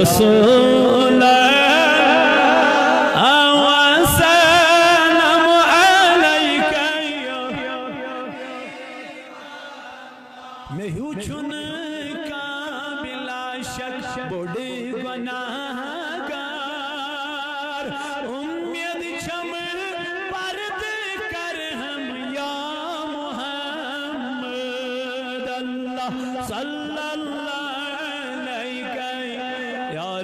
رسول وسلم سو میں ہوں چھن کا ملا شرس بڑی بنا گارم پرد کر ہم یا محمد اللہ سل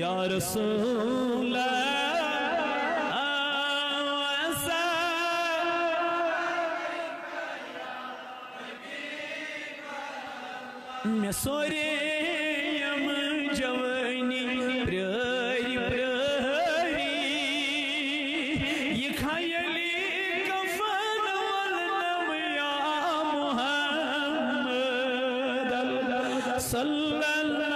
يا رسول مےٚ الله یِم جوٲنی پرٛٲرۍ پرٛٲری یہِ خیلی کفن وَنم یا محمد صلی اللہ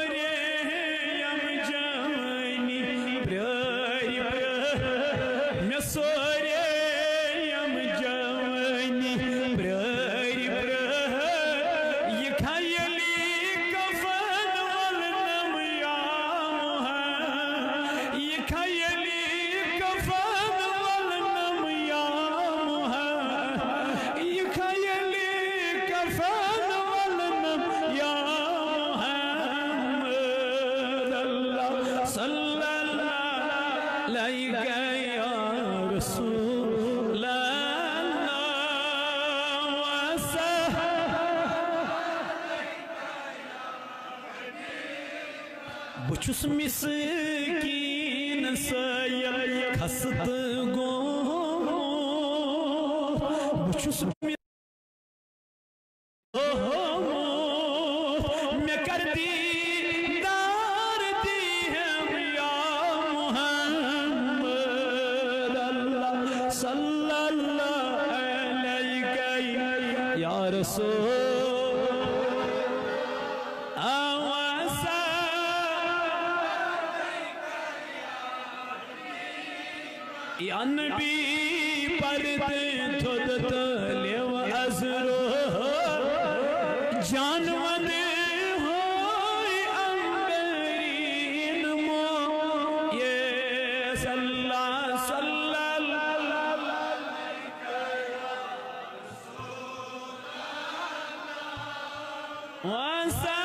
عليك يا رسول الله وسلم بچس مسكين سيل خست گو بچس مسكين سو سن بی پرتے تھوڑے جانونے ہو انگری نو یل سل 完赛。